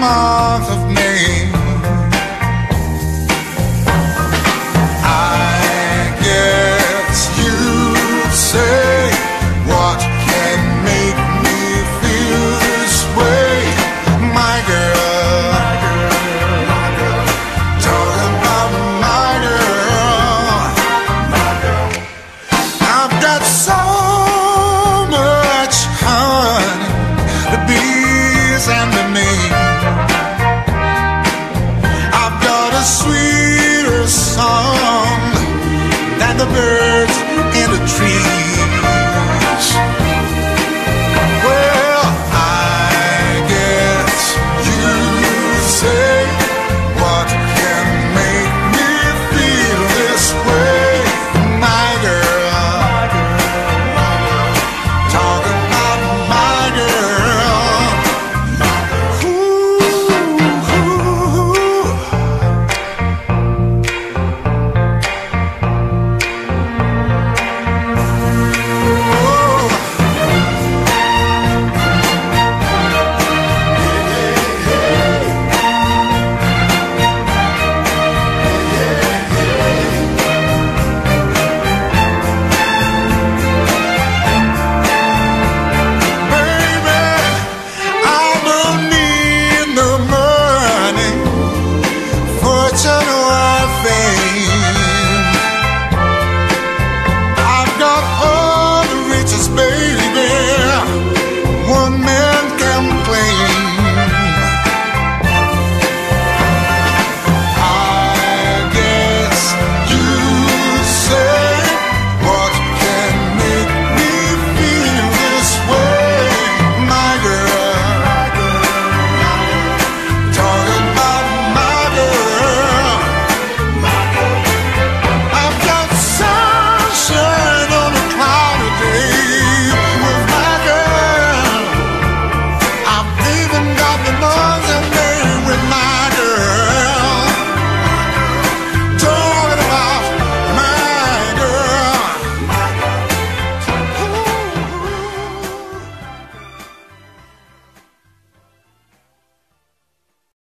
month of May. the birds in the trees.